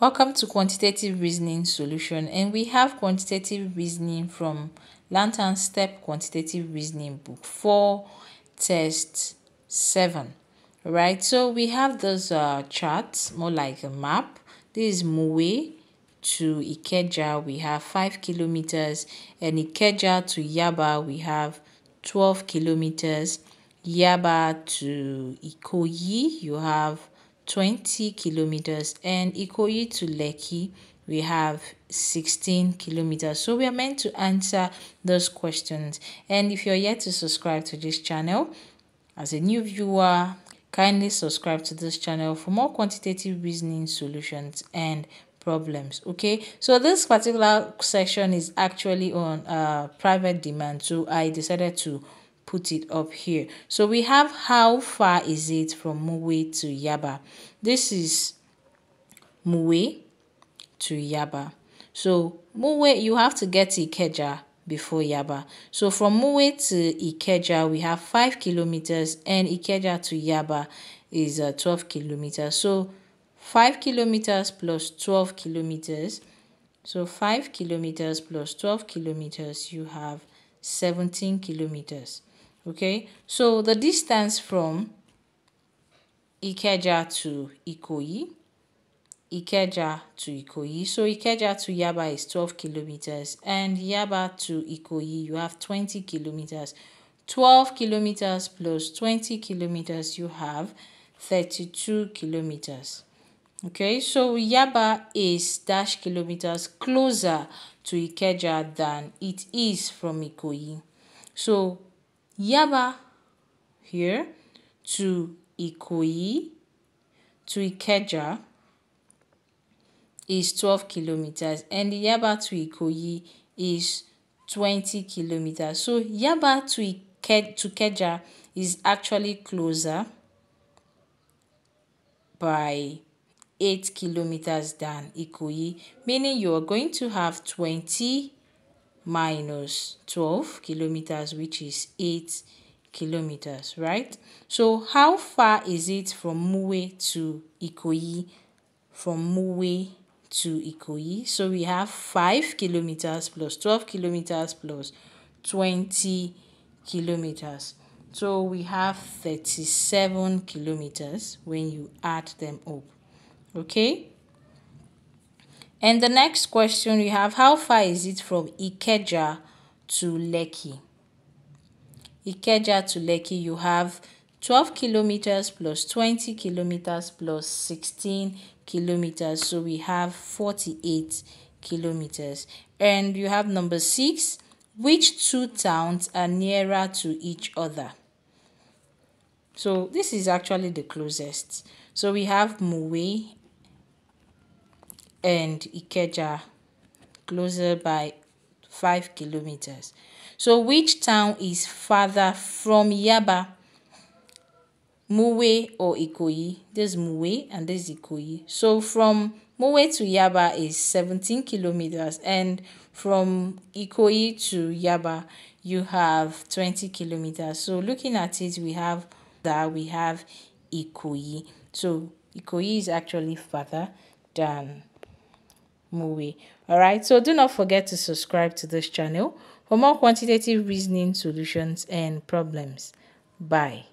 Welcome to quantitative reasoning solution and we have quantitative reasoning from Lantern Step Quantitative Reasoning Book 4 Test 7. Right, so we have those uh, charts more like a map. This is Mowe to Ikeja, we have 5 kilometers, and Ikeja to Yaba, we have 12 kilometers. Yaba to Ikoyi, you have 20 kilometers and Ikoyi to Lekki we have 16 kilometers. So we are meant to answer those questions. And if you're yet to subscribe to this channel as a new viewer kindly subscribe to this channel for more quantitative reasoning solutions and problems okay? So this particular section is actually on uh, private demand. So i decided to put it up here. So we have how far is it from Mowe to Yaba. This is Mowe to Yaba. So Mowe, you have to get Ikeja before Yaba. So from Mowe to Ikeja, we have 5 kilometers and Ikeja to Yaba is uh, 12 kilometers. So 5 kilometers plus 12 kilometers. So 5 kilometers plus 12 kilometers, you have 17 kilometers. Okay, so the distance from Ikeja to Ikoyi, Ikeja to Ikoyi. So Ikeja to Yaba is 12 kilometers and Yaba to Ikoyi you have 20 kilometers. 12 kilometers plus 20 kilometers you have 32 kilometers. Okay, so Yaba is dash kilometers closer to Ikeja than it is from Ikoyi. So Yaba here to Ikoyi to Ikeja is 12 kilometers and Yaba to Ikoyi is 20 kilometers. So Yaba to, Ike, to Ikeja is actually closer by 8 kilometers than Ikoyi, meaning you are going to have 20 minus 12 kilometers, which is 8 kilometers, right? So how far is it from Mowe to Ikoyi? From Mowe to Ikoyi. So we have 5 kilometers plus 12 kilometers plus 20 kilometers. So we have 37 kilometers when you add them up. Okay? And the next question we have, how far is it from Ikeja to Lekki? Ikeja to Lekki, you have 12 kilometers plus 20 kilometers plus 16 kilometers. So we have 48 kilometers. And you have number six, which two towns are nearer to each other? So this is actually the closest. So we have Mowe and Ikeja closer by 5 kilometers. So which town is farther from Yaba? Mowe or Ikoyi? This is Mowe and this is Ikoyi. So from Mowe to Yaba is 17 kilometers and from Ikoyi to Yaba you have 20 kilometers. So looking at it we have that we have Ikoyi. So Ikoyi is actually farther than movie. Alright, so do not forget to subscribe to this channel for more quantitative reasoning solutions and problems. Bye.